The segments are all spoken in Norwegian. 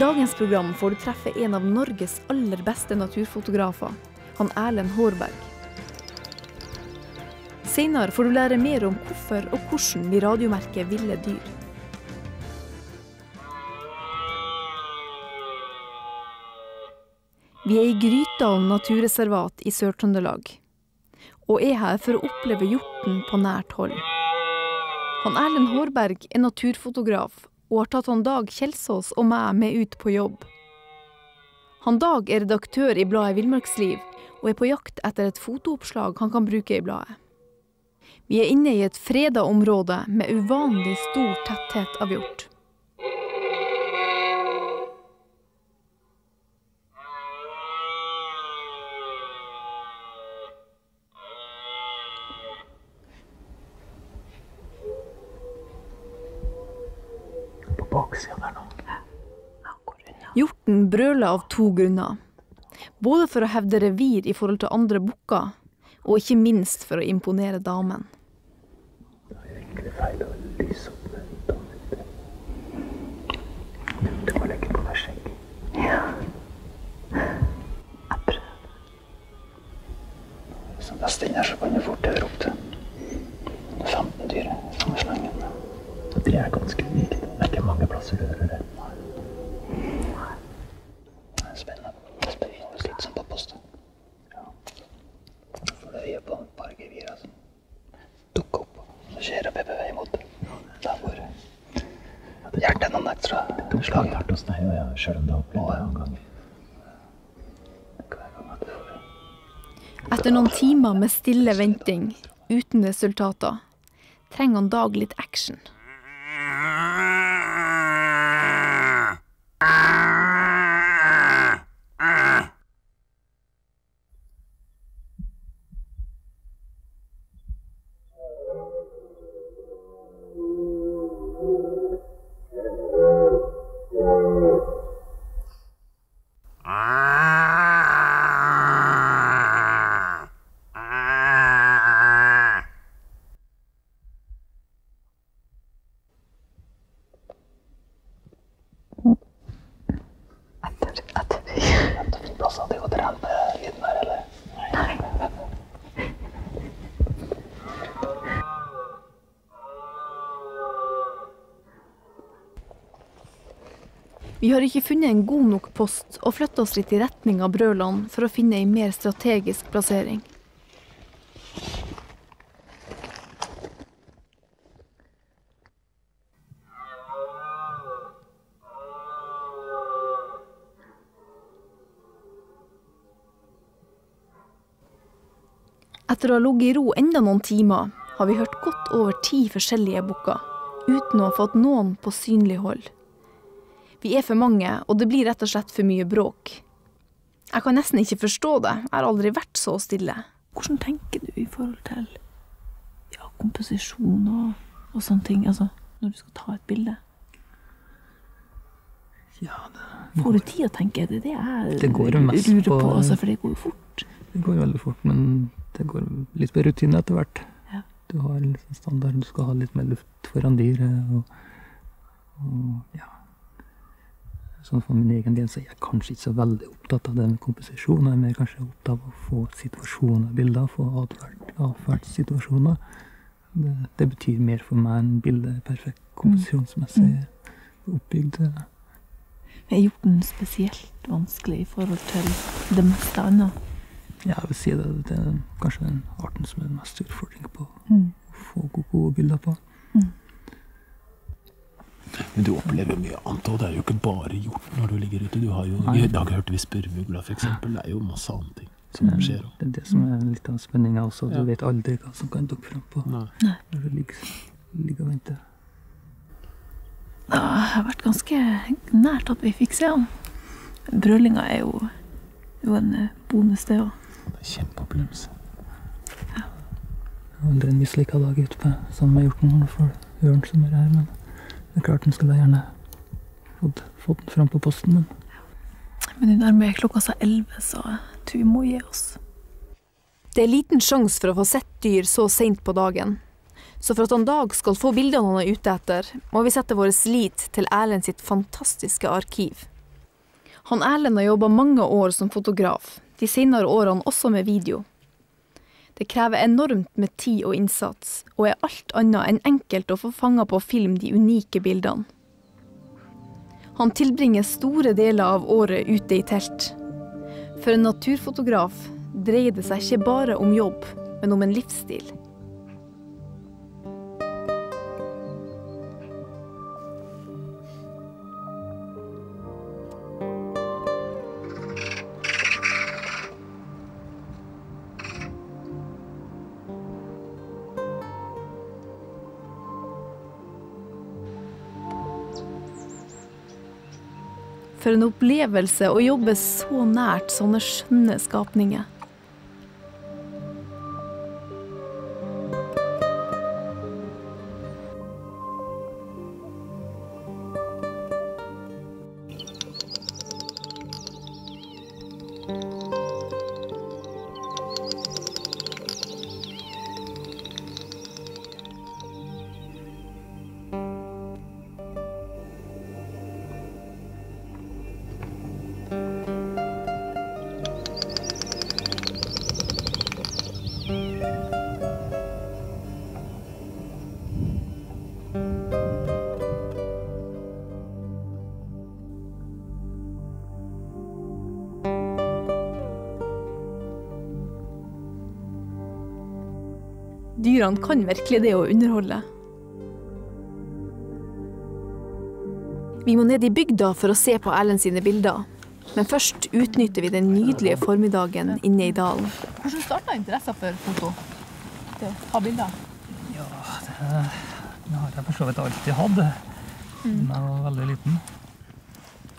Dagens program får du treffe en av Norges aller beste naturfotografer, han Erlend Hårberg. Senere får du lære mer om hvorfor og hvordan vi radiomerker ville dyr. Vi er i Grytdalen naturreservat i Sør-Trøndelag, og er her for å oppleve hjorten på nært hold. Han Erlend Hårberg er naturfotograf og har tatt han Dag Kjelsås og meg med ut på jobb. Han Dag er redaktør i bladet Villmarksliv og er på jakt etter et fotooppslag han kan bruke i bladet. Vi er inne i et freda område med uvanlig stor tetthet av hjort. Hjorten brøler av to grunner. Både for å hevde revir i forhold til andre bukker, og ikke minst for å imponere damen. Det Du må legge på deg skjegg. Ja. Jeg prøver. Som best inn her, så kan du fort høre opp til 15 dyr samme slangen. Det er ganske unikt. Det er ikke mange plasser du hører det. Det er spennende. Det er spennende. Litt som på posten. Ja. For det er på et par gevirer som dukker opp. Så kjører PPV imot. Der hvor hjertet noen ekstra slag. Det hos deg, ja, selv om det har opplevd det noen gang. Hver gang at du får Etter noen timer med stille venting, uten resultater, trenger han Dag litt action. Vi har ikke funnet en god nok post og flytta oss litt i retning av Brøland for å finne en mer strategisk plassering. Etter å ha ligget i ro enda noen timer, har vi hørt godt over ti forskjellige bukker, uten å ha fått noen på synlig hold. Vi er for mange, og det blir rett og slett for mye bråk. Jeg kan nesten ikke forstå det, jeg har aldri vært så stille. Hvordan tenker du i forhold til ja, komposisjon og, og sånne ting? Altså, når du skal ta et bilde. Ja, det, Får du tid å tenke? Det er det jeg Det går jo mest lurer på, på- altså, for det går jo fort. det går veldig fort, men det går litt på rutine etter hvert. Ja. Du har sånn standard, du skal ha litt mer luft foran dyret. Og, og ja. Sånn For min egen del så er jeg kanskje ikke så veldig opptatt av det med komposisjon. Jeg er mer kanskje opptatt av å få situasjoner i bilder, få atferd, atferdssituasjoner. Det, det betyr mer for meg enn bildet er perfekt komposisjonsmessig oppbygd. Er hjorten spesielt vanskelig i forhold til det meste annet? Ja, jeg vil si det. Det er kanskje den arten som er mest utfordring på Mm. å få gode, gode bilder på. Men du opplever mye annet òg. Det er jo ikke bare hjort når du ligger ute. Du har jo, I dag hørte vi spurvugla, f.eks. Det er jo masse andre ting som Det skjer. er det som er litt av spenninga også. Du Ja. vet aldri hva som kan dukke fram på Nei. når du ligger, ligger og venter. Det har vært ganske nært at vi fikk se han. Brølinga er jo, jo en eh, bonus, det òg. Det er kjempeopplevelse. Aldri en mislykka dag ute på sammen med hjorten for ørn som er her, men det er klart den skulle gjerne fått, fått den fram på posten. Men Men nå nærmer klokka seg elleve, så vi må gi oss. Det er liten sjanse for å få sett dyr så seint på dagen. Så for at han Dag skal få bildene han er ute etter, må vi sette vår lit til Erlend sitt fantastiske arkiv. Han Erlend har jobba mange år som fotograf, de senere årene også med video. Det krever enormt med tid og innsats, og er alt annet enn enkelt å få fanga på film de unike bildene. Han tilbringer store deler av året ute i telt. For en naturfotograf dreier det seg ikke bare om jobb, men om en livsstil. For en opplevelse å jobbe så nært sånne skjønne skapninger. Dyrene kan virkelig det å underholde. Vi må ned i bygda for å se på Erlend sine bilder. Men først utnytter vi den nydelige formiddagen inne i dalen. Hvordan starta interessen for foto? Det å ta bilder? Ja, det, det har jeg for så vidt alltid hatt. Da jeg var veldig liten.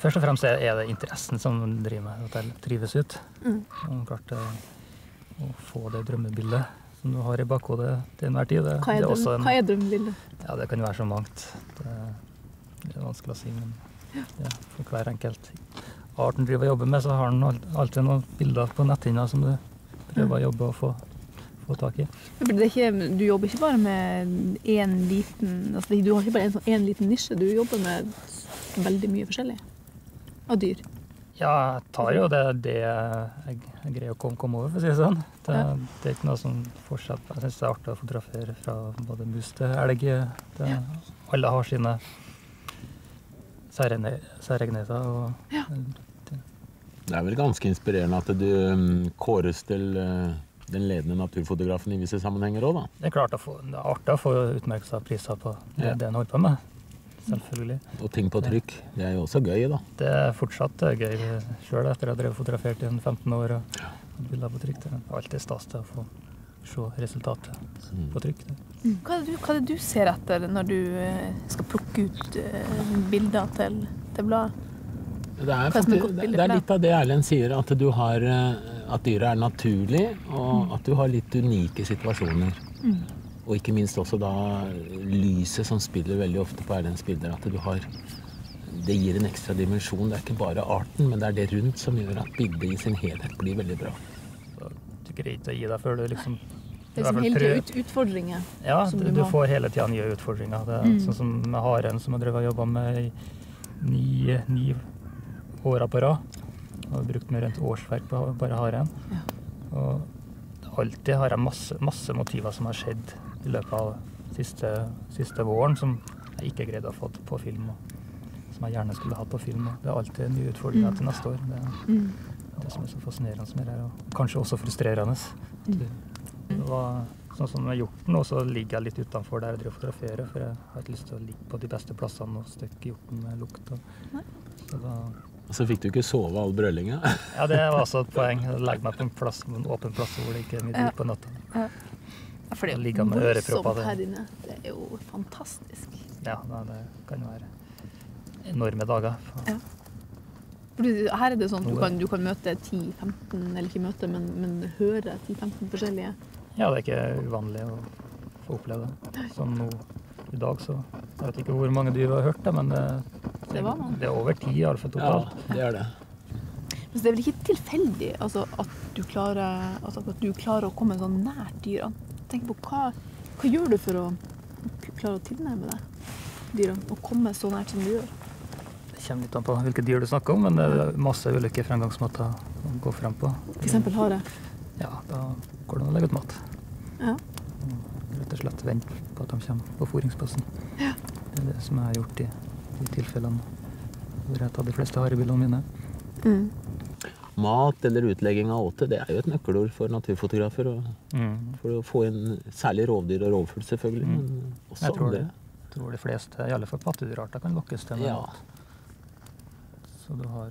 Først og fremst er det interessen som driver meg, at jeg trives ut. Og klart eh, å få det drømmebildet som du har i bakhodet til enhver tid. Det, Hva er, det er en, hva er drømmebildet? ja, det kan være så mangt. Det, det er vanskelig å si, men ja, for hver enkelt art en driver og jobber med, så har den alltid noen bilder på netthinna som du prøver å jobbe og få, få tak i. Det ikke, du jobber ikke bare med én liten altså, Du har ikke bare én sånn, en liten nisje, du jobber med veldig mye forskjellig av dyr. Ja, jeg tar jo det, det jeg, jeg greier å komme, komme over, for å si det sånn. Det, Ja. det er ikke noe som forskjell. Jeg syns det er artig å fotografere fra både mus til elg. Det, Alle har sine særegne- særegenheter. Og, Det er vel ganske inspirerende at du mm, kåres til eh, den ledende naturfotografen i visse sammenhenger òg, da. Det er klart å få, det er artig å få utmerkelser og priser på det, Ja. det en holder på med. Selvfølgelig. Og ting på trykk. Det er jo også gøy, da. Det er fortsatt eh, gøy sjøl etter å ha drev fotografert i en 15 år og hatt bilder på trykk. Det er alltid stas til å få se resultatet på trykk. Det. Hva er, det du, hva er det du ser etter når du eh, skal plukke ut eh, bilder til, til bladet? Det er, faktisk, det det er litt av det Erlend sier, at du har at dyret er naturlig, og at du har litt unike situasjoner. Og ikke minst også da lyset som spiller veldig ofte på Erlends bilder. At du har Det gir en ekstra dimensjon. Det er ikke bare arten, men det er det rundt som gjør at bildet i sin helhet blir veldig bra. Så du greier ikke å gi deg før du liksom Det er liksom hele tida ut, utfordringer. Ja, som du, du får hele tida nye utfordringer. Det er Sånn som med haren, som jeg har og jobba med i ni, ni åra på rad. Har brukt mer enn et årsverk på bare haren. Og alltid har jeg masse, masse motiver som har skjedd i løpet av siste, siste våren, som jeg ikke greide å få på film. Og som jeg gjerne skulle hatt på film. Og det er alltid nye utfordringer til neste år. Det er det som er så fascinerende med det her, og kanskje også frustrerende. Mm. det var sånn som med hjorten, og så ligger jeg litt utenfor der jeg driver og fotograferer, for jeg har ikke lyst til å ligge på de beste plassene og støkke hjorten med lukt. Og, så da, Og så fikk du ikke sove all brøllinga? ja, det var også et poeng. Legge meg på en, plass, en åpen plass hvor det ikke er mye dyr på natta. For det er jo voldsomt her inne. Det er jo fantastisk. Ja, det kan være enorme dager. Ja. her er det sånn at du kan, du kan møte 10-15, eller ikke møte, men, men høre 10-15 forskjellige. Ja, det er ikke uvanlig å få oppleve det. Som nå i dag, så jeg vet ikke hvor mange dyr vi har hørt, det, men det, Det var det er over ti iallfall Ja, det er det. Men så det er vel ikke tilfeldig altså, at, du klarer, altså, at du klarer å komme så nært dyrene. Tenk på hva, hva gjør du for å klare å tilnærme deg dyrene og komme så nært som du gjør? Det kommer litt an på hvilke dyr du snakker om, men det er masse ulike fremgangsmåter å gå frem på. Eksempel hare. Ja, da går det an å legge ut mat. Ja. Rett og slett vente på at de kommer på fôringsplassen. Ja. Det er det som jeg har gjort i de tilfellene hvor jeg har tatt de fleste harebillene mine. Mm. Mat eller utlegging av åte det er jo et nøkkelord for naturfotografer. Og Mm. for å få inn særlig rovdyr og rovfugl, selvfølgelig. Mm. Men også Jeg tror det. Jeg tror de fleste, i alle fall pattedyrarter, kan lokkes til med Ja. mat. Så du har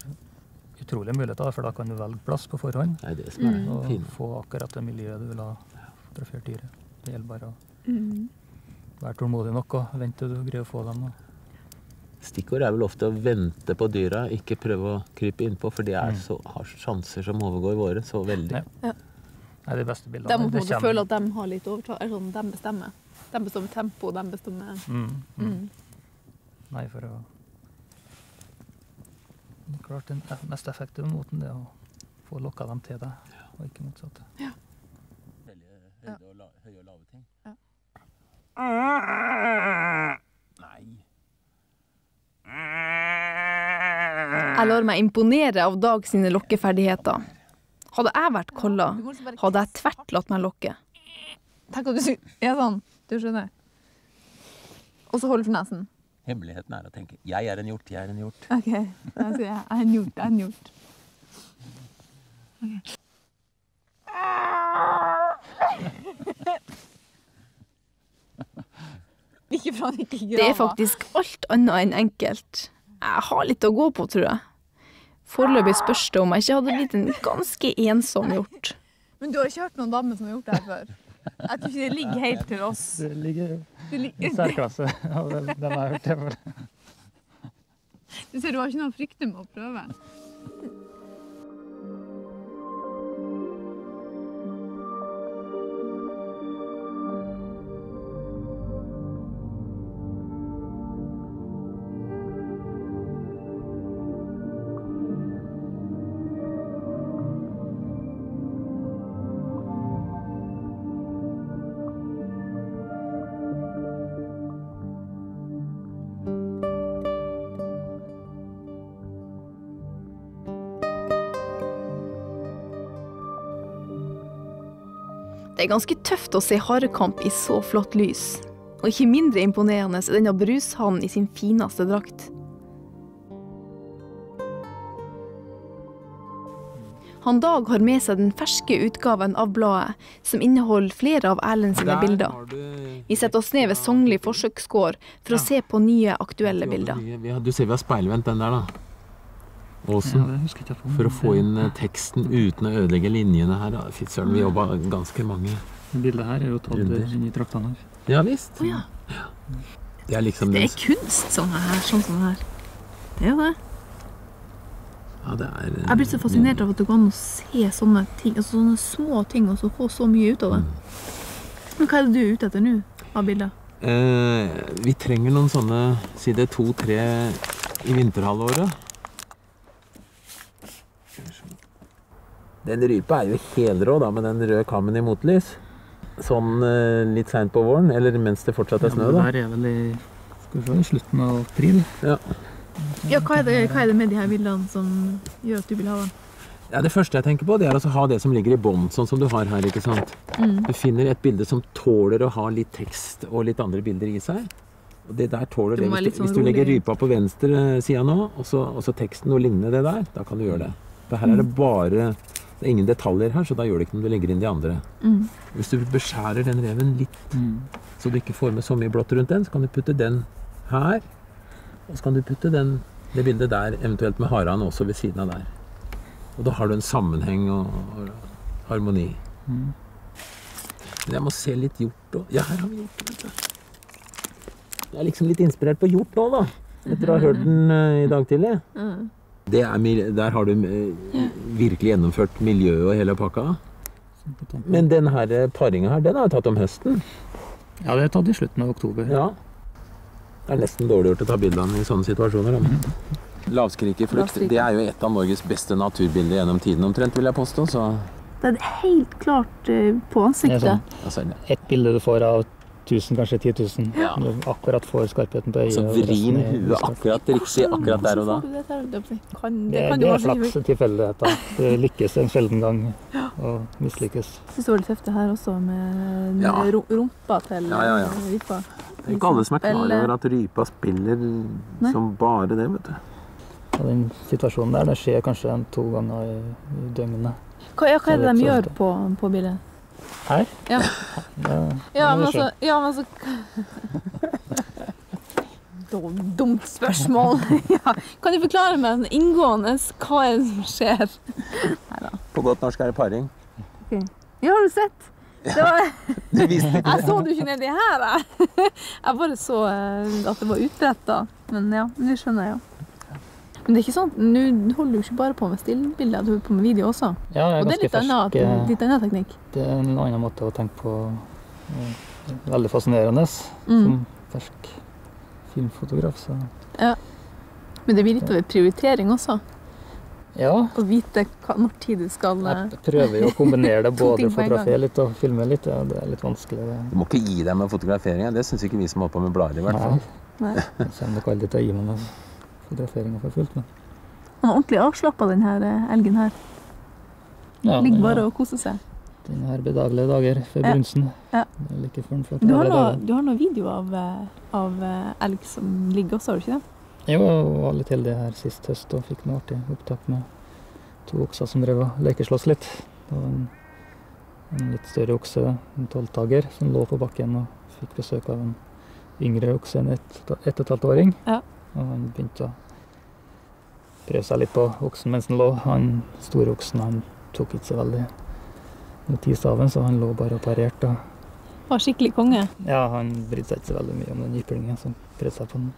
utrolige muligheter, for da kan du velge plass på forhånd. Det er det som er Mm. Og fint. få akkurat det miljøet du vil ha fotografert dyret. Det gjelder bare å Mm. være tålmodig nok og vente til du greier å få dem. Og Stikkord er vel ofte å vente på dyra, ikke prøve å krype innpå, for de er Mm. så, har sjanser som overgår våre så veldig. Ja. Nei, de beste bildene De må på en måte føle at de har litt overtak. Sånn, de bestemmer. De bestemmer tempo, de bestemmer mm, mm. mm. Nei, for å er Klart den mest effektive måten det er å få lokka dem til deg, og ikke motsatt. Ja. Høye og lave ting. Ja. Nei. Jeg lar meg imponere av Dag sine lokkeferdigheter. Hadde jeg vært kolla, hadde jeg tvert latt meg lokke. Tenk at du sier sånn. Du skjønner. Og så holder for nesen. Hemmeligheten er å tenke 'jeg er en hjort, jeg er en hjort'. OK. Da sier jeg 'jeg er en hjort, jeg er en hjort'. Ikke fra han ikke Det er faktisk alt annet enn enkelt. Jeg har litt å gå på, tror jeg. Foreløpig spørs det om jeg ikke hadde blitt en ganske ensom hjort. Men du har ikke hørt noen damer som har gjort det her før? Jeg tror ikke det ligger helt til oss. Det ligger i særklasse den den jeg hørt. det for. du ser, du har ikke noe å frykte med å prøve. Det er ganske tøft å se harekamp i så flott lys. Og ikke mindre imponerende er denne brushannen i sin fineste drakt. Han Dag har med seg den ferske utgaven av bladet, som inneholder flere av Erlend sine bilder. Vi setter oss ned ved Sognli forsøksgård for å se på nye, aktuelle bilder. Du ser vi har speilvendt den der, da. Åsen. Ja, det jeg. For å få inn eh, teksten uten å ødelegge linjene her. Fy søren, vi jobba ganske mange. Det bildet her er jo tatt inn i traktene her. Ja visst. Oh, ja. Det er liksom Det er kunst sånn her, sånn som det her. Det er jo det. Ja, det er eh, Jeg blir så fascinert av at det går an å se sånne ting, altså sånne små ting, og så få så mye ut av det. Men hva er det du er ute etter nå av bilder? Eh, vi trenger noen sånne si det to-tre i vinterhalvåret. Den rypa er jo helrå da, med den røde kammen i motlys. Sånn eh, litt seint på våren, eller mens det fortsatt er snø. Ja, da. men det er vel i skal vi se, slutten av april. Ja, hva er, det, hva er det med de her bildene som gjør at du vil ha dem? Ja, det første jeg tenker på, det er altså å ha det som ligger i bånn, sånn som du har her. ikke sant? Mm. Du finner et bilde som tåler å ha litt tekst og litt andre bilder i seg. Og det der tåler Det det. Hvis du, sånn hvis du legger rypa på venstre sida nå, og så, og så teksten og lignende det der, da kan du gjøre det. For her er det bare Det er ingen detaljer her, så da gjør det ikke noe om du legger inn de andre. Mm. Hvis du beskjærer den reven litt, Mm. så du ikke får med så mye blått rundt den, så kan du putte den her. Og så kan du putte den, det bildet der, eventuelt med haraen også ved siden av der. Og da har du en sammenheng og, og harmoni. Mm. Men jeg må se litt hjort òg. Ja, her har vi hjort. Jeg er liksom litt inspirert på hjort nå, da. Etter å ha hørt den eh, i dag tidlig. Mm. Det er, der har du eh, virkelig gjennomført miljøet og hele pakka. Sånn. Men den her eh, paringa her, den har jeg tatt om høsten. Ja, det er tatt i slutten av oktober. Ja. Det er nesten dårlig gjort å ta bilde av den i sånne situasjoner. Da. Lavskrikeflukt det er jo et av Norges beste naturbilder gjennom tiden omtrent, vil jeg påstå. Så Det er helt klart eh, på Det er ansiktet. sånn Et bilde du får av 1000, kanskje 10 000. Ja. Du akkurat får skarpheten på øyet. Så vrin huet akkurat riktig akkurat der og da. Det? Kan, det, Det, kan det er flaks og tilfeldigheter. Det lykkes en sjelden gang og mislykkes. Jeg syns det var litt tøft det her også, med Ja. rumpa til Ja, ja, ja. rypa. Det er ikke alle som er klar over at rypa spiller Nei. som bare det, vet du. Og den situasjonen der, det skjer kanskje to ganger i, i døgnet. Hva, ja, hva er det de gjør på, på bildet? Her? Ja. Ja, Ja, men altså, ja, men altså Dumt spørsmål. ja. Kan du forklare meg sånn inngående hva er det som skjer? På godt norsk er det paring. Ja, har du sett? Det var, Du jeg så det jo ikke nedi her, jeg. Jeg bare så eh, at det var utbretta. Men ja, nå skjønner jeg jo. Men det er ikke sånn, nå holder du ikke bare på med stillbilder, du holder på med video også. Ja, det er Og det er litt annet, fersk. eh, litt annen teknikk. Det er en annen måte å tenke på. eh, Veldig fascinerende Mm. som fersk filmfotograf. Så Men det blir litt av en prioritering også. ja, Å vite hva, når tid du skal eh, jeg prøver jo å kombinere det. Både fotografere litt og filme litt. Ja, det er litt vanskelig. Det. Du må ikke gi deg med fotograferinga. Det syns ikke vi som holder på med blader, i hvert fall. Nei. Jeg kommer nok aldri til å gi meg med fotograferinga for fullt. Men Han er ordentlig avslappa, denne eh, elgen her. ja, Ligger bare og koser seg. Den her bedagelige dager før Ja. brunsten. Ja. Like før Du har noe, du har noen videoer av, eh, av eh, elg som ligger også, har du ikke det? Jo, jeg var litt heldig her sist høst og fikk noe artig opptak med to okser som drev og lekeslåss litt. Det var en, en litt større okse, en tolvtager, som lå på bakken og fikk besøk av en yngre okse, en ett ett og et halvt åring. Ja. Og han begynte å prøve seg litt på oksen mens den lå. Han store oksen han tok ikke så veldig notis av den, så han lå bare og parerte. og Var skikkelig konge. Ja, han brydde seg ikke så veldig mye om den jyplingen som prøvde seg på den.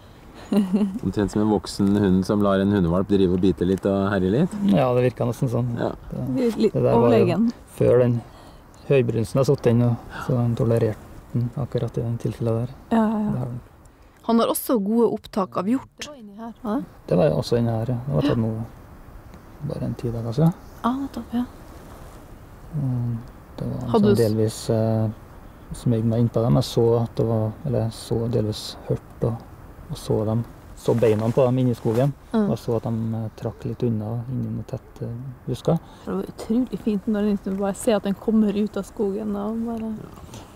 Omtrent som en voksen hund som lar en hundevalp drive og bite litt og herje litt. Ja, det virka nesten sånn. Ja. Det, Det der var jo- før den høybrunsten har satt inn, så han tolererte den akkurat i den tilfellet der. Ja, ja, han. Har også gode opptak av hjort. Det var inni også inne her. ja. Det var tatt nå bare en ti dager siden. Ja, nettopp. Ja. Det var du delvis eh, smøg meg innpå dem. Jeg så at det var Eller så delvis hørt og, og så dem. Så beina på dem inne i skogen. Mm. Og så at de eh, trakk litt unna inni noen tette busker. Det var utrolig fint når du liksom bare ser at den kommer ut av skogen og bare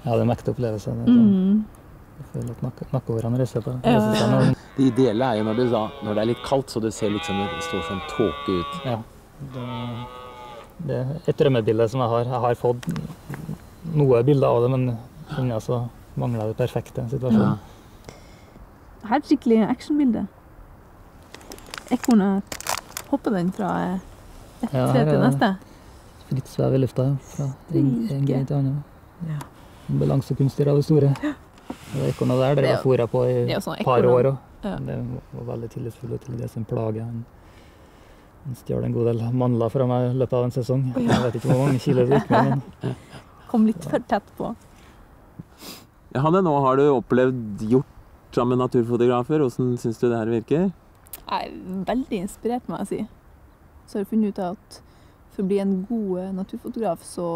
Ja, det er en mektig opplevelse. Det er sånn, mm. Føler at nakke- nakkehårene reiser på. Ja. Det ideelle er jo når, det, da, når det er litt kaldt, så det ser liksom det står sånn tåke ut. Ja. Det, det er et drømmebilde som jeg har. Jeg har fått noe bilder av det, men ennå så mangler det perfekte situasjonen. Her er et skikkelig actionbilde. Ekornet hopper den fra eh, et Ja, tre til neste. Fritt svev i lufta ja. fra en, en grein til annen. Ja. Balansekunstner av det store. Og det ekornet der, det Det fôra på i er sånn et par år òg. Ja. Det var veldig tillitsfulle til det som plage. Han, han stjal en god del mandler fra meg i løpet av en sesong. Ja. Jeg vet ikke hvor mange kilo det gikk med, men Kom litt for tett på. Ja, Hanne, nå har du opplevd gjort sammen med naturfotografer. Hvordan syns du det her virker? Jeg er veldig inspirert, må jeg si. Så har jeg funnet ut at for å bli en god naturfotograf, så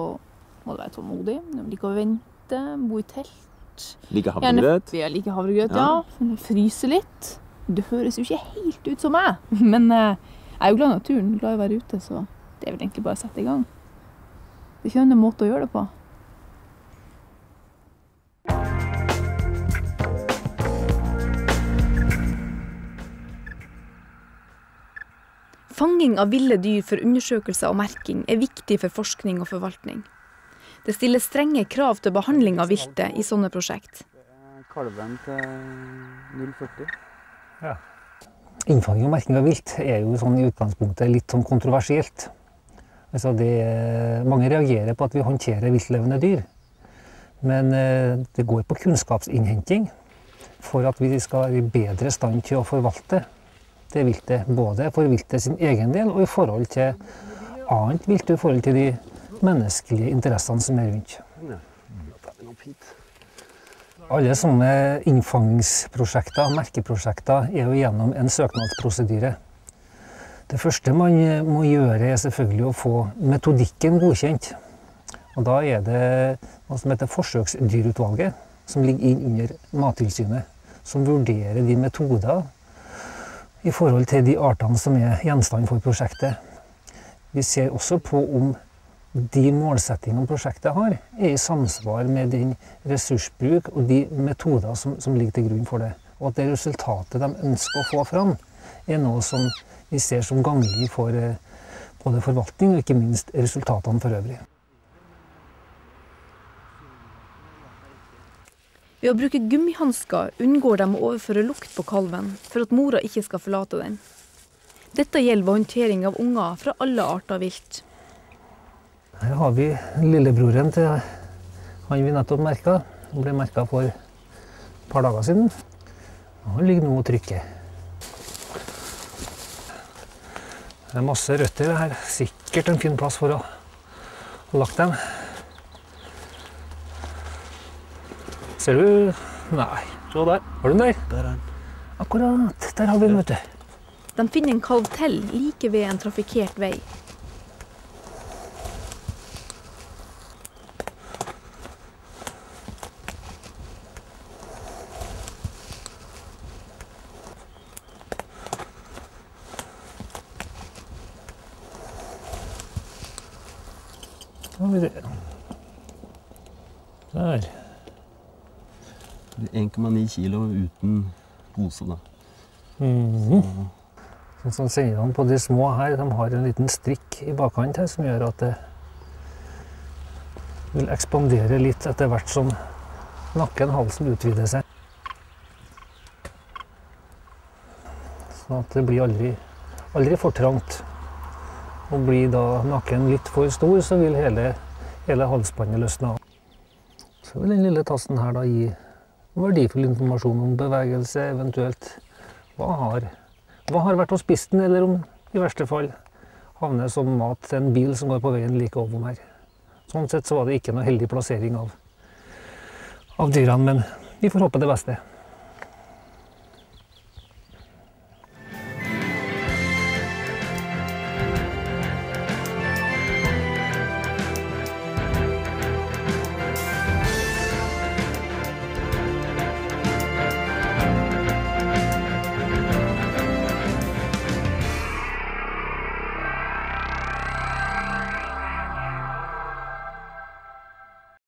må du være tålmodig. Du må like å vente, bo i telt. Like Gjerne havregrøt? Ja, like havregrøt, Ja. ja. Fryse litt. Det høres jo ikke helt ut som meg, men eh, jeg er jo glad i naturen, glad i å være ute, så det er vel egentlig bare å sette i gang. Det er ikke en måte å gjøre det på. Fanging av ville dyr for undersøkelser og merking er viktig for forskning og forvaltning. Det stilles strenge krav til behandling av viltet i sånne prosjekt. Kalven til 040. Innfanging og merking av vilt er jo sånn i utgangspunktet litt sånn kontroversielt. Altså det, mange reagerer på at vi håndterer viltlevende dyr. Men eh, det går på kunnskapsinnhenting for at vi skal være i bedre stand til å forvalte det viltet. Både for viltet sin egen del og i forhold til annet vilt, i forhold til de menneskelige interessene som er rundt. Alle sånne innfangingsprosjekter, merkeprosjekter, er jo gjennom en søknadsprosedyre. Det første man eh, må gjøre, er selvfølgelig å få metodikken godkjent. Og da er det noe som heter Forsøksdyrutvalget, som ligger inn under Mattilsynet, som vurderer de metoder i forhold til de artene som er gjenstand for prosjektet. Vi ser også på om de målsettingene prosjektet har, er i samsvar med den ressursbruk og de metoder som, som ligger til grunn for det. Og at det resultatet de ønsker å få fram, er noe som vi ser som gagnlig for eh, både forvaltning og ikke minst resultatene for øvrig. Ved å bruke gummihansker unngår de å overføre lukt på kalven, for at mora ikke skal forlate den. Dette gjelder håndtering av unger fra alle arter vilt. Her har vi lillebroren til han vi nettopp merka. Han ble merka for et par dager siden. Han ligger nå og trykker. Det er masse røtter her. Sikkert en fin plass for å ha lagt dem. Ser du? Nei. Se der. Har du den der? Der er den. Akkurat. Der har vi den, vet du. De finner en kalv til like ved en trafikkert vei. Der. 1,9 kilo uten pose, da. Mhm. Sånn som senderne på de små her, de har en liten strikk i bakkant her som gjør at det vil ekspandere litt etter hvert som nakken, halsen utvider seg. Sånn at det blir aldri, aldri for trangt. Og blir da nakken litt for stor, så vil hele, hele halsbåndet løsne av. Så vil den lille tassen her da gi verdifull informasjon om bevegelse, eventuelt hva har, hva har vært og spist den, eller om i verste fall havner som mat til en bil som går på veien like overom her. Sånn sett så var det ikke noe heldig plassering av, av dyrene, men vi får håpe det beste.